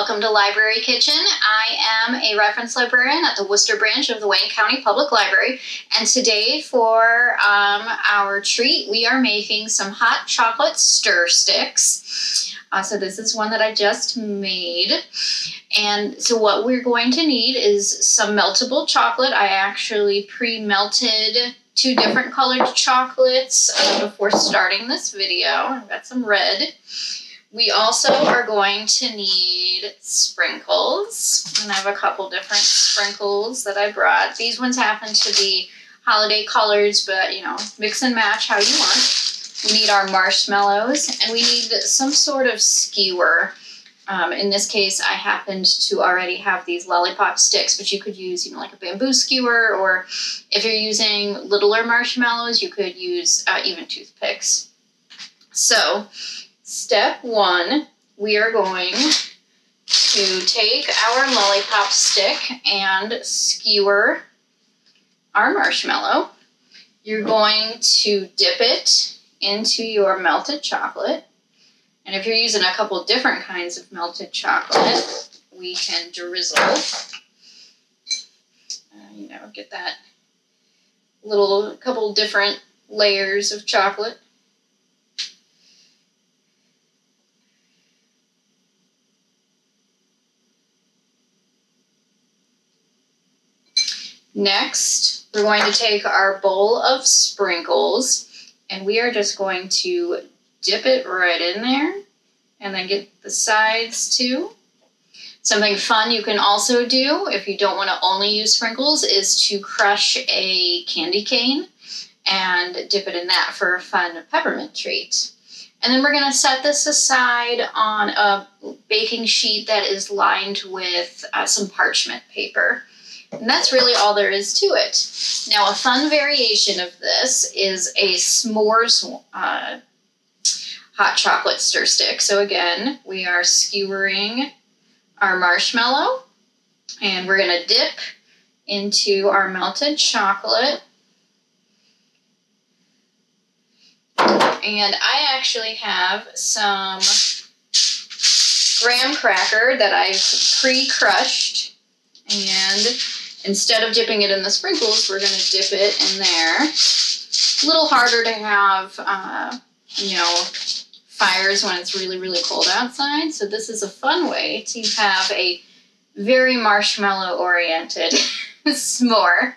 welcome to Library Kitchen. I am a reference librarian at the Wooster branch of the Wayne County Public Library, and today for um, our treat, we are making some hot chocolate stir sticks. Uh, so this is one that I just made. And so what we're going to need is some meltable chocolate. I actually pre-melted two different colored chocolates uh, before starting this video. I've got some red. We also are going to need sprinkles. And I have a couple different sprinkles that I brought. These ones happen to be holiday colors, but you know, mix and match how you want. We need our marshmallows and we need some sort of skewer. Um, in this case, I happened to already have these lollipop sticks, but you could use, you know, like a bamboo skewer, or if you're using littler marshmallows, you could use uh, even toothpicks. So, Step one, we are going to take our lollipop stick and skewer our marshmallow. You're going to dip it into your melted chocolate. And if you're using a couple different kinds of melted chocolate, we can drizzle. Uh, you know, get that little couple different layers of chocolate. Next, we're going to take our bowl of sprinkles and we are just going to dip it right in there and then get the sides too. Something fun you can also do if you don't want to only use sprinkles is to crush a candy cane and dip it in that for a fun peppermint treat. And then we're going to set this aside on a baking sheet that is lined with uh, some parchment paper. And that's really all there is to it. Now, a fun variation of this is a s'mores uh, hot chocolate stir stick. So again, we are skewering our marshmallow and we're going to dip into our melted chocolate. And I actually have some graham cracker that I've pre-crushed and Instead of dipping it in the sprinkles, we're going to dip it in there. A little harder to have, uh, you know, fires when it's really, really cold outside. So this is a fun way to have a very marshmallow-oriented s'more.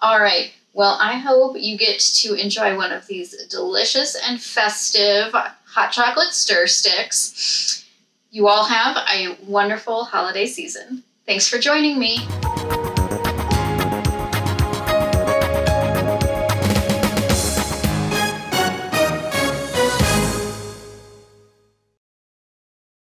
All right. Well, I hope you get to enjoy one of these delicious and festive hot chocolate stir sticks. You all have a wonderful holiday season. Thanks for joining me.